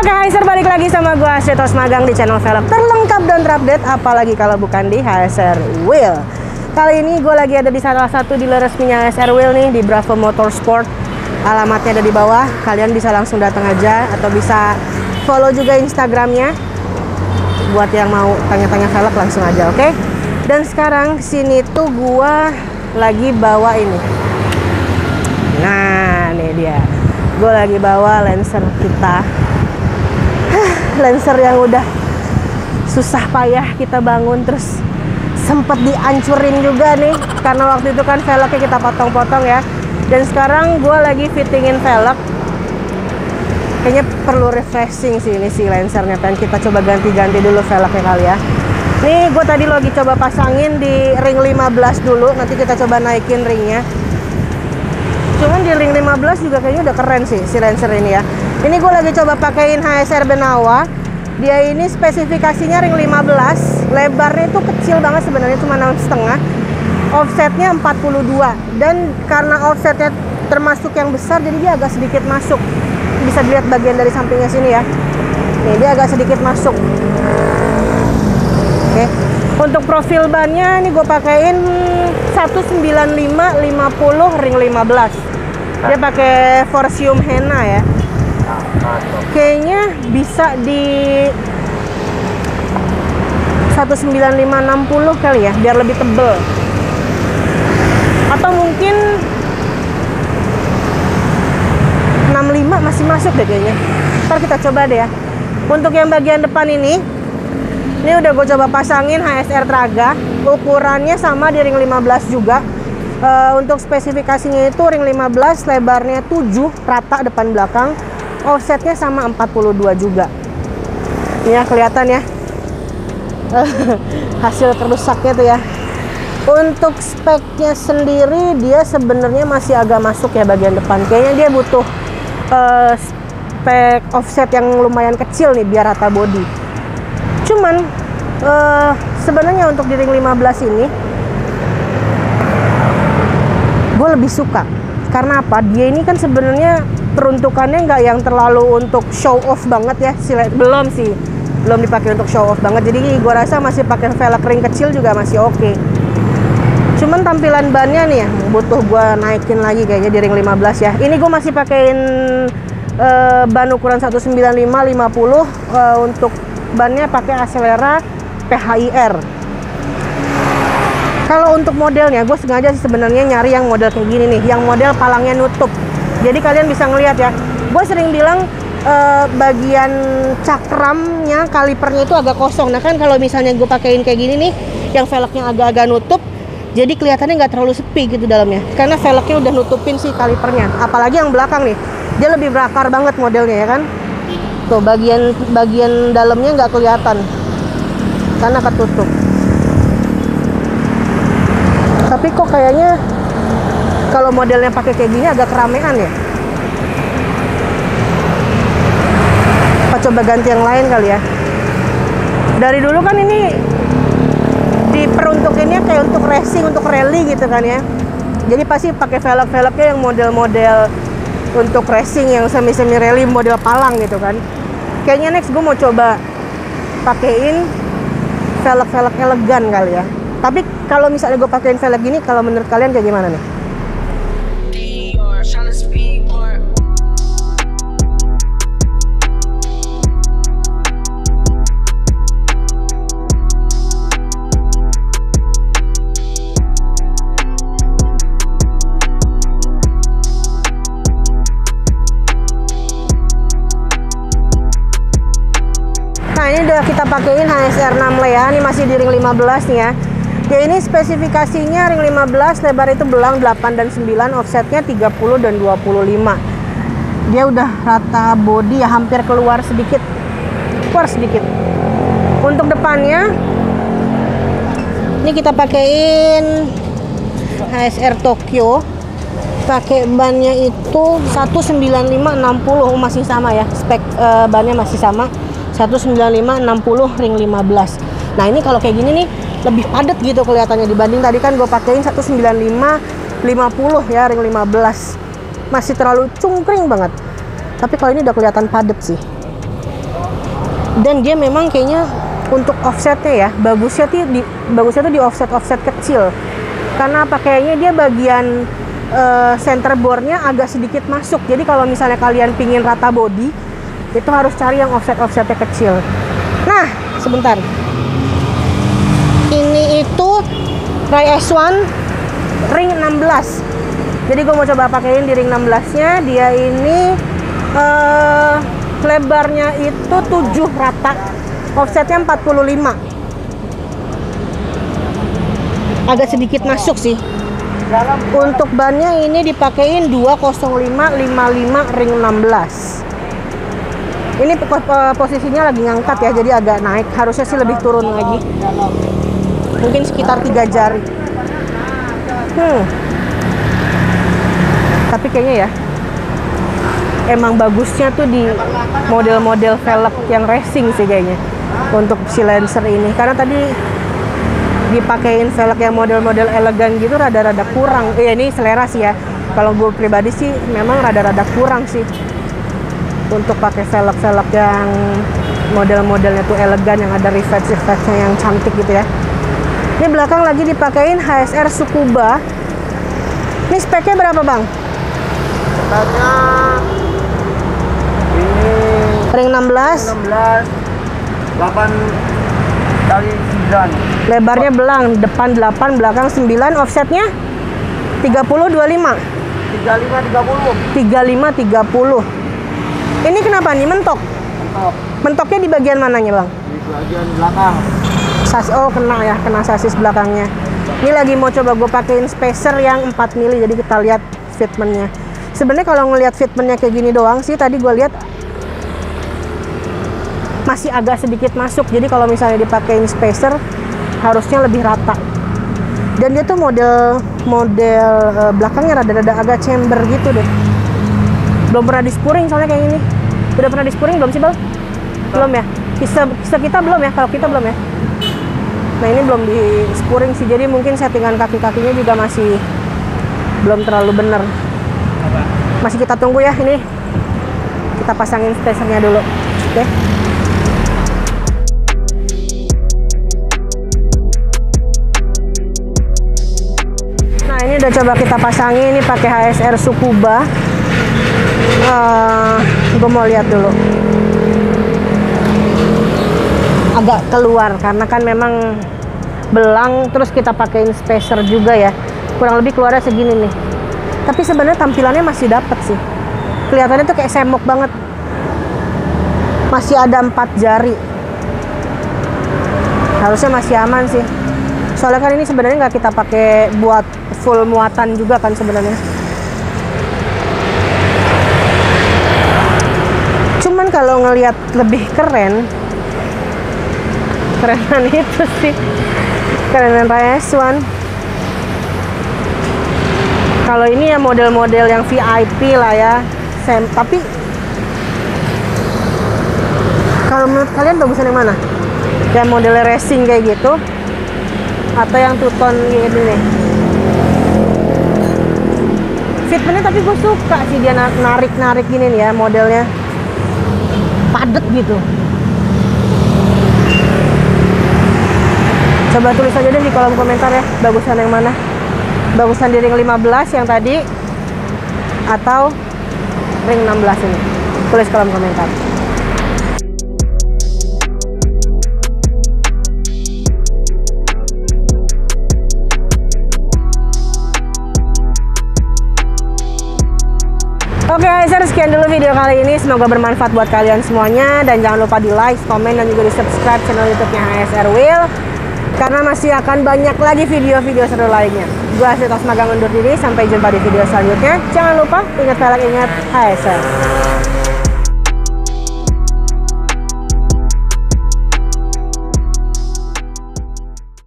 Racer balik lagi sama gua Setos Magang di channel velg terlengkap dan terupdate apalagi kalau bukan di HSR Wheel. Kali ini gue lagi ada di salah satu dealer resminya HSR Wheel nih di Bravo Motorsport. Alamatnya ada di bawah. Kalian bisa langsung datang aja atau bisa follow juga Instagramnya. Buat yang mau tanya-tanya velg langsung aja, oke? Okay? Dan sekarang sini tuh gua lagi bawa ini. Nah, nih dia. Gue lagi bawa Lancer kita Lancer yang udah susah payah kita bangun terus sempet dihancurin juga nih karena waktu itu kan velgnya kita potong-potong ya. Dan sekarang gue lagi fittingin velg. Kayaknya perlu refreshing sih ini si Lancernya pengen kita coba ganti-ganti dulu velgnya kali ya. Nih gue tadi lagi coba pasangin di ring 15 dulu nanti kita coba naikin ringnya. Cuman di ring 15 juga kayaknya udah keren sih si Lancer ini ya ini gue lagi coba pakein HSR Benawa. Dia ini spesifikasinya ring 15 lebarnya itu kecil banget sebenarnya cuma setengah. Offsetnya 42 dan karena offsetnya termasuk yang besar jadi dia agak sedikit masuk. Bisa dilihat bagian dari sampingnya sini ya. Nih dia agak sedikit masuk. Oke. Untuk profil bannya ini gue pakein 195 50 ring 15 dia pakai Forcium Henna ya kayaknya bisa di 19560 kali ya biar lebih tebel. Atau mungkin 65 masih masuk deh kayaknya. Ntar kita coba deh ya. Untuk yang bagian depan ini ini udah gue coba pasangin HSR Traga. Ukurannya sama di ring 15 juga. Uh, untuk spesifikasinya itu ring 15 lebarnya 7 rata depan belakang offsetnya sama 42 juga. Ini ya kelihatan ya. Hasil terusaknya tuh ya. Untuk speknya sendiri dia sebenarnya masih agak masuk ya bagian depan. Kayaknya dia butuh uh, spek offset yang lumayan kecil nih biar rata body. Cuman uh, sebenarnya untuk di ring 15 ini gue lebih suka. Karena apa? Dia ini kan sebenarnya peruntukannya nggak yang terlalu untuk show off banget ya? Belum sih. Belum dipakai untuk show off banget. Jadi gue rasa masih pakai velg ring kecil juga masih oke. Okay. cuman tampilan bannya nih ya butuh gue naikin lagi kayaknya di ring 15 ya. Ini gue masih pakein uh, ban ukuran 195 50 uh, untuk bannya pakai Acelera PHIR kalau untuk modelnya gue sengaja sih sebenarnya nyari yang model kayak gini nih yang model palangnya nutup jadi kalian bisa ngelihat ya. Gue sering bilang eh, bagian cakramnya kalipernya itu agak kosong. Nah kan kalau misalnya gue pakein kayak gini nih yang velgnya agak-agak nutup jadi kelihatannya nggak terlalu sepi gitu dalamnya. Karena velgnya udah nutupin sih kalipernya. Apalagi yang belakang nih dia lebih berakar banget modelnya ya kan? Tuh bagian bagian dalamnya nggak kelihatan. Karena ketutup. Tapi kok kayaknya kalau modelnya pakai kayak gini agak keramaian ya? Apa coba ganti yang lain kali ya? Dari dulu kan ini diperuntukinnya kayak untuk racing untuk rally gitu kan ya. Jadi pasti pakai velg-velgnya yang model-model untuk racing yang semi-semi rally model palang gitu kan. Kayaknya next gue mau coba pakein velg-velg elegan kali ya. Tapi kalau misalnya gue pakein velg gini, kalau menurut kalian kayak gimana nih? Pakein HSR 6 ya, ini masih di ring 15 nih ya Ya ini spesifikasinya ring 15, lebar itu belang 8 dan 9, offsetnya 30 dan 25. Dia udah rata body ya hampir keluar sedikit. Keluar sedikit. Untuk depannya ini kita pakein HSR Tokyo. Pakai bannya itu 195 60 masih sama ya. Spek uh, bannya masih sama. 195 60 ring 15. Nah, ini kalau kayak gini nih lebih padat gitu kelihatannya dibanding tadi kan gue pakein 195 50 ya ring 15 masih terlalu cungkring banget. Tapi kalau ini udah kelihatan padat sih. Dan dia memang kayaknya untuk offsetnya ya bagusnya tuh di bagusnya tuh di offset offset kecil. Karena apa? Dia bagian uh, center boardnya agak sedikit masuk. Jadi kalau misalnya kalian pingin rata body itu harus cari yang offset offsetnya kecil. Nah sebentar. Ini itu Ray S1 ring 16 jadi gue mau coba pakein di ring 16 nya dia ini uh, lebarnya itu 7 rata. Offsetnya 45 agak sedikit masuk sih. Untuk bannya ini dipakein 20555 ring 16 ini posisinya lagi ngangkat ya jadi agak naik. Harusnya sih lebih turun lagi. Mungkin sekitar tiga jari. Hmm. Tapi kayaknya ya emang bagusnya tuh di model-model velg yang racing sih kayaknya untuk silencer ini. Karena tadi dipakein velg yang model-model elegan gitu rada-rada kurang. Eh ini selera sih ya. Kalau gue pribadi sih memang rada-rada kurang sih untuk pakai velg-velg yang model-modelnya tuh elegan yang ada reflex-reflexnya yang cantik gitu ya. Ini belakang lagi dipakein HSR Sukuba. Ini speknya berapa bang? speknya ini ring 16 16 8 kali 9 lebarnya belang depan 8 belakang 9 offsetnya 30 25 35 30 35 30 ini kenapa nih? Mentok? Mentok. Mentoknya di bagian mananya bang? Di bagian belakang. Sas oh kena ya kena sasis belakangnya. Ini lagi mau coba gue pakein spacer yang 4 mili jadi kita lihat fitmentnya. Sebenarnya kalau ngelihat fitmentnya kayak gini doang sih tadi gue lihat masih agak sedikit masuk. Jadi kalau misalnya dipakein spacer harusnya lebih rata. Dan dia tuh model model uh, belakangnya rada-rada agak chamber gitu deh belum pernah di spuring soalnya kayak gini. Udah pernah di spuring belum sih bang belum. Ya? Kisah, kisah kita belum ya? Kalau kita belum ya? Nah ini belum di spuring sih. Jadi mungkin settingan kaki-kakinya juga masih belum terlalu bener. Masih kita tunggu ya ini. Kita pasangin spacernya dulu oke? Okay? ini udah coba kita pasangi ini pakai HSR Sukuba uh, eh, gue mau lihat dulu. Agak keluar karena kan memang belang terus kita pakein spacer juga ya. Kurang lebih keluarnya segini nih. Tapi sebenarnya tampilannya masih dapet sih. Kelihatannya tuh kayak semok banget. Masih ada empat jari. Harusnya masih aman sih. Soalnya kan ini sebenarnya nggak kita pakai buat full muatan juga kan sebenarnya cuman kalau ngelihat lebih keren kerenan itu sih. Kerenan Raya S1 kalau ini ya model-model yang VIP lah ya Sem tapi kalau menurut kalian bagusan yang mana? yang model racing kayak gitu? Atau yang tuton gini? Nih fitmentnya tapi gue suka sih dia narik-narik gini nih ya modelnya padet gitu. Coba tulis aja deh di kolom komentar ya bagusan yang mana. Bagusan di ring 15 yang tadi atau ring 16 ini. Tulis kolom komentar Oke okay, guys, sekian dulu video kali ini. Semoga bermanfaat buat kalian semuanya. Dan jangan lupa di like, komen, dan juga di subscribe channel YouTube-nya HSR Wheel. Karena masih akan banyak lagi video-video seru lainnya. Gue Asli Tosmagang undur diri. Sampai jumpa di video selanjutnya. Jangan lupa ingat pelak ingat HSR.